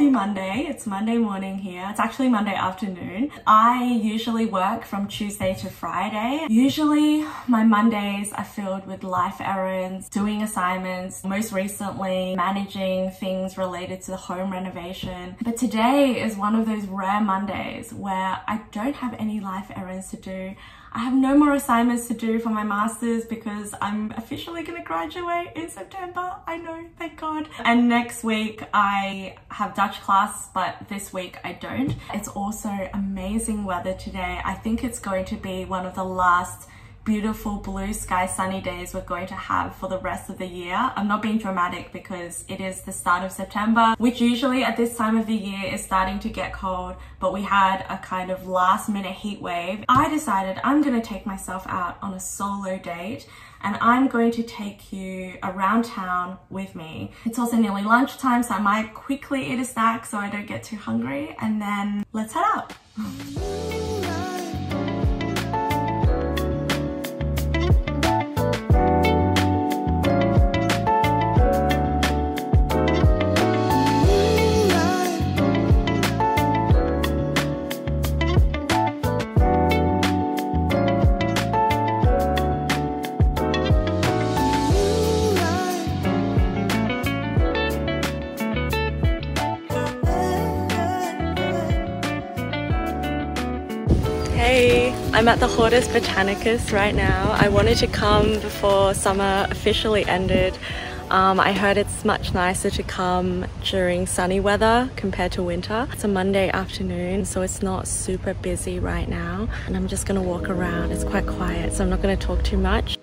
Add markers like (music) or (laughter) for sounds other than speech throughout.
Monday. It's Monday morning here. It's actually Monday afternoon. I usually work from Tuesday to Friday. Usually my Mondays are filled with life errands, doing assignments, most recently managing things related to the home renovation. But today is one of those rare Mondays where I don't have any life errands to do. I have no more assignments to do for my masters because I'm officially going to graduate in September. I know, thank God. And next week I have Dutch class, but this week I don't. It's also amazing weather today. I think it's going to be one of the last beautiful blue sky sunny days we're going to have for the rest of the year. I'm not being dramatic because it is the start of September, which usually at this time of the year is starting to get cold, but we had a kind of last minute heat wave. I decided I'm going to take myself out on a solo date and I'm going to take you around town with me. It's also nearly lunchtime, so I might quickly eat a snack so I don't get too hungry and then let's head out. (laughs) I'm at the Hortus Botanicus right now. I wanted to come before summer officially ended. Um, I heard it's much nicer to come during sunny weather compared to winter. It's a Monday afternoon, so it's not super busy right now. And I'm just gonna walk around. It's quite quiet, so I'm not gonna talk too much.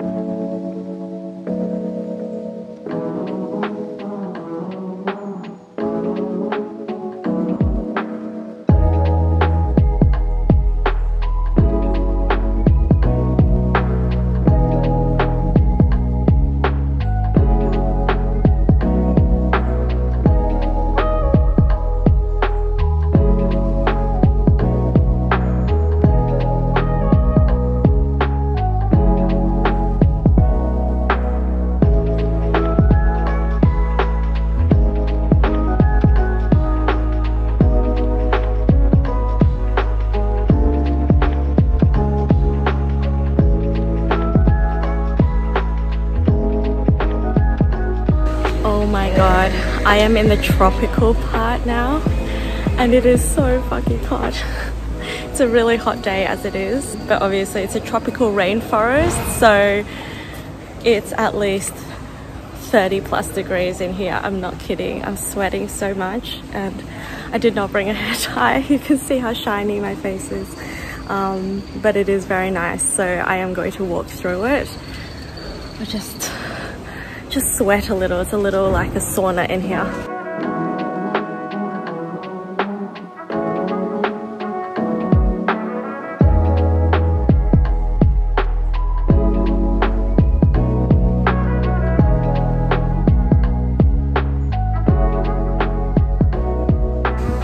I am in the tropical part now and it is so fucking hot. (laughs) It's a really hot day as it is, but obviously it's a tropical rainforest, so it's at least 30 plus degrees in here. I'm not kidding. I'm sweating so much and I did not bring a (laughs) hair tie. You can see how shiny my face is. Um, but it is very nice, so I am going to walk through it. I just just sweat a little. It's a little like a sauna in here.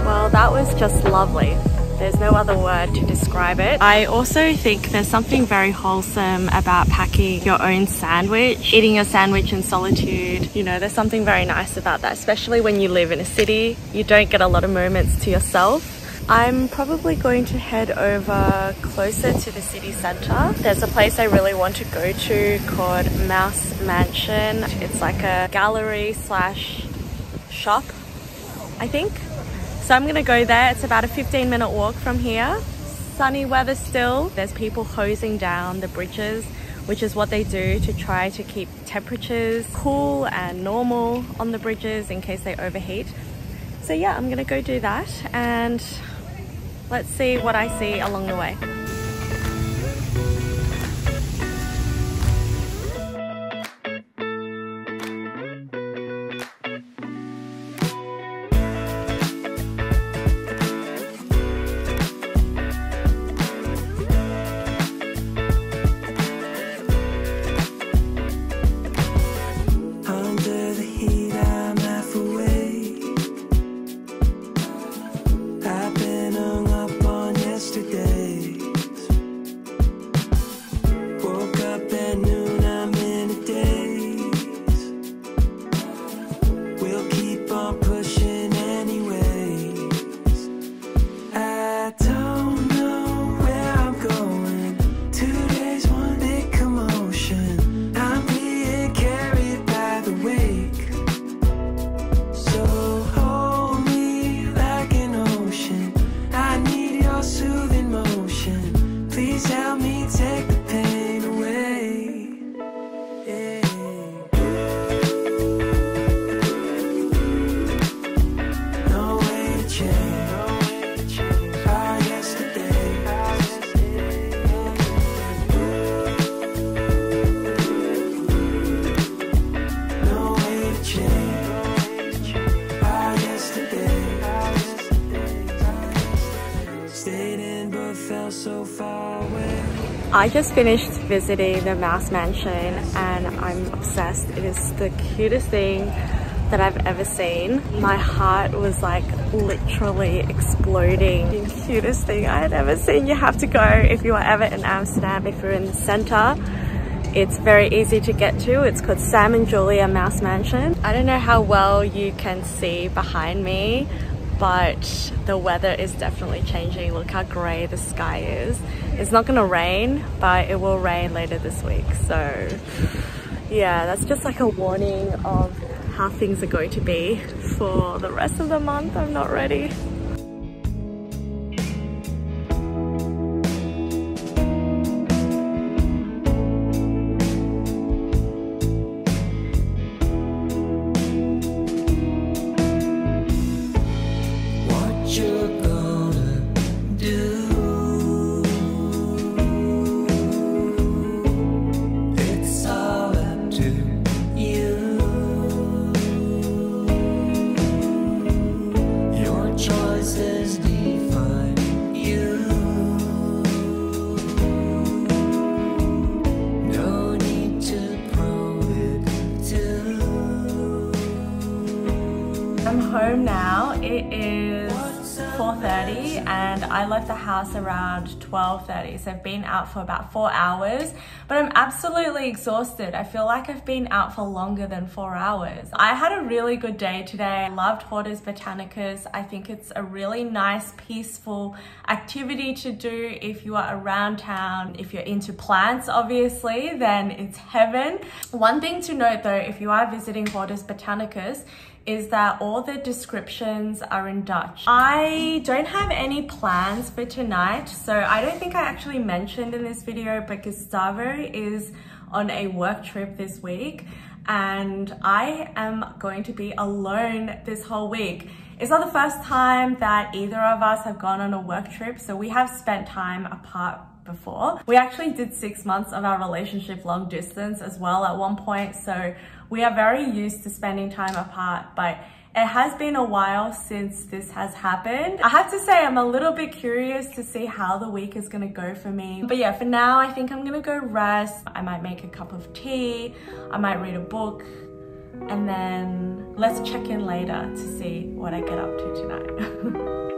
Well, that was just lovely. There's no other word to describe it. I also think there's something very wholesome about packing your own sandwich, eating your sandwich in solitude. You know, there's something very nice about that, especially when you live in a city. You don't get a lot of moments to yourself. I'm probably going to head over closer to the city centre. There's a place I really want to go to called Mouse Mansion. It's like a gallery slash shop, I think. So I'm gonna go there. It's about a 15 minute walk from here. Sunny weather still. There's people hosing down the bridges, which is what they do to try to keep temperatures cool and normal on the bridges in case they overheat. So yeah, I'm gonna go do that and let's see what I see along the way. I just finished visiting the mouse mansion and I'm obsessed. It is the cutest thing that I've ever seen. My heart was like literally exploding. The cutest thing I had ever seen. You have to go if you are ever in Amsterdam, if you're in the center. It's very easy to get to. It's called Sam and Julia Mouse Mansion. I don't know how well you can see behind me, but the weather is definitely changing. Look how gray the sky is. It's not gonna rain, but it will rain later this week. So yeah, that's just like a warning of how things are going to be for the rest of the month. I'm not ready. I'm home now. It is 4.30 and I left the house around 12.30 so I've been out for about four hours but I'm absolutely exhausted. I feel like I've been out for longer than four hours. I had a really good day today. I loved Hortus Botanicus. I think it's a really nice peaceful activity to do if you are around town. If you're into plants obviously then it's heaven. One thing to note though if you are visiting Hortus Botanicus is that all the descriptions are in Dutch. I don't have any plans for tonight, so I don't think I actually mentioned in this video, but Gustavo is on a work trip this week and I am going to be alone this whole week. It's not the first time that either of us have gone on a work trip, so we have spent time apart before. We actually did six months of our relationship long distance as well at one point, so we are very used to spending time apart, but it has been a while since this has happened. I have to say I'm a little bit curious to see how the week is gonna go for me. But yeah, for now, I think I'm gonna go rest. I might make a cup of tea. I might read a book and then let's check in later to see what I get up to tonight. (laughs)